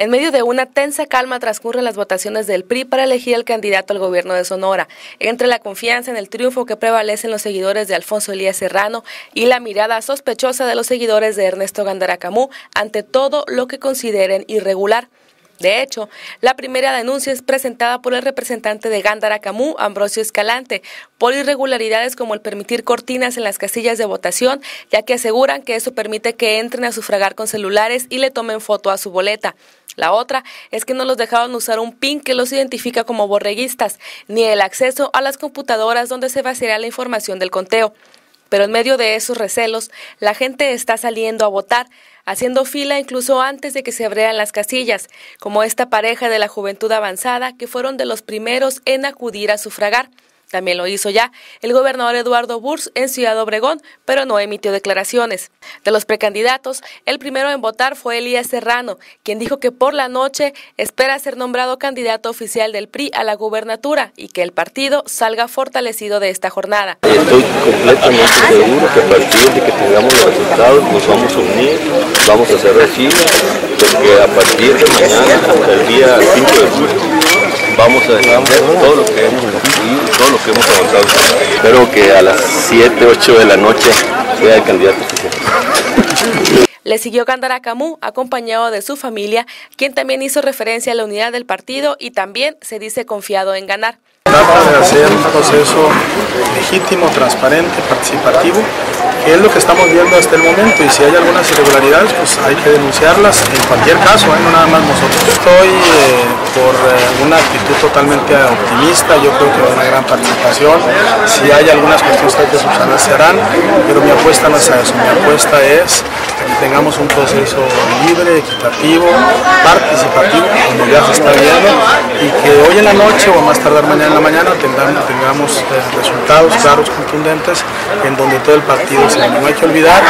En medio de una tensa calma transcurren las votaciones del PRI para elegir al candidato al gobierno de Sonora, entre la confianza en el triunfo que prevalecen los seguidores de Alfonso Elías Serrano y la mirada sospechosa de los seguidores de Ernesto Gandaracamú ante todo lo que consideren irregular. De hecho, la primera denuncia es presentada por el representante de Gándara Camú, Ambrosio Escalante, por irregularidades como el permitir cortinas en las casillas de votación, ya que aseguran que eso permite que entren a sufragar con celulares y le tomen foto a su boleta. La otra es que no los dejaban usar un PIN que los identifica como borreguistas, ni el acceso a las computadoras donde se vaciará la información del conteo. Pero en medio de esos recelos, la gente está saliendo a votar, haciendo fila incluso antes de que se abrieran las casillas, como esta pareja de la juventud avanzada que fueron de los primeros en acudir a sufragar. También lo hizo ya el gobernador Eduardo Burs en Ciudad Obregón, pero no emitió declaraciones. De los precandidatos, el primero en votar fue Elías Serrano, quien dijo que por la noche espera ser nombrado candidato oficial del PRI a la gubernatura y que el partido salga fortalecido de esta jornada. Estoy completamente seguro que a partir de que tengamos los resultados nos vamos a unir, vamos a hacer fila, porque a partir de mañana hasta el día 5 de julio vamos a defender todo lo que hemos todo Espero que a las 7, 8 de la noche sea el candidato Le siguió Gandara Camus, acompañado de su familia, quien también hizo referencia a la unidad del partido y también se dice confiado en ganar. Trata de hacer un proceso legítimo, transparente, participativo, que es lo que estamos viendo hasta el momento y si hay algunas irregularidades pues hay que denunciarlas en cualquier caso, ¿eh? no nada más nosotros. Estoy eh, por eh, una actitud totalmente optimista, yo creo que va a una gran participación, si hay algunas cuestiones que subsanar se harán, pero mi apuesta no es a eso, mi apuesta es que tengamos un proceso libre, equitativo, participativo, como ya se está viendo, y que hoy en la noche o más tardar mañana en la mañana tengamos, tengamos resultados claros, contundentes, en donde todo el partido se no hay que olvidar,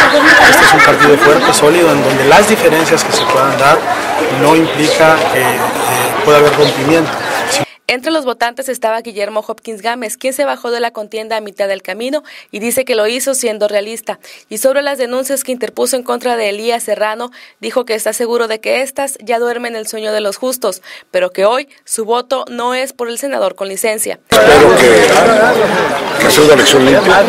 este es un partido fuerte, sólido, en donde las diferencias que se puedan dar no implica que eh, pueda haber rompimiento. Entre los votantes estaba Guillermo Hopkins Gámez, quien se bajó de la contienda a mitad del camino y dice que lo hizo siendo realista. Y sobre las denuncias que interpuso en contra de Elías Serrano, dijo que está seguro de que éstas ya duermen el sueño de los justos, pero que hoy su voto no es por el senador con licencia. Espero que, que sea una elección limpia,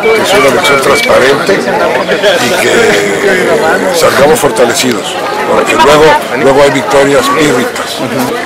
que sea una elección transparente y que salgamos fortalecidos, porque luego, luego hay victorias pírritas.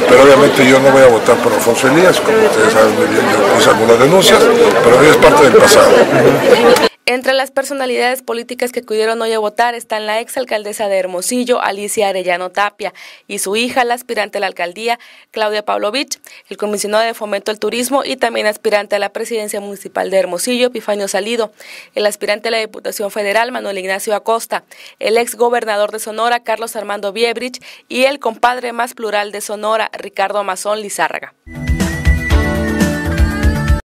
Pero obviamente yo no voy a votar por Alfonso Elías, como ustedes saben muy bien, yo puse algunas denuncias, pero es parte del pasado. Entre las personalidades políticas que acudieron hoy a votar están la exalcaldesa de Hermosillo, Alicia Arellano Tapia, y su hija, la aspirante a la alcaldía, Claudia Pavlovich, el comisionado de Fomento al Turismo y también aspirante a la presidencia municipal de Hermosillo, Epifanio Salido, el aspirante a la Diputación Federal, Manuel Ignacio Acosta, el ex gobernador de Sonora, Carlos Armando Biebrich, y el compadre más plural de Sonora, Ricardo Amazón Lizárraga.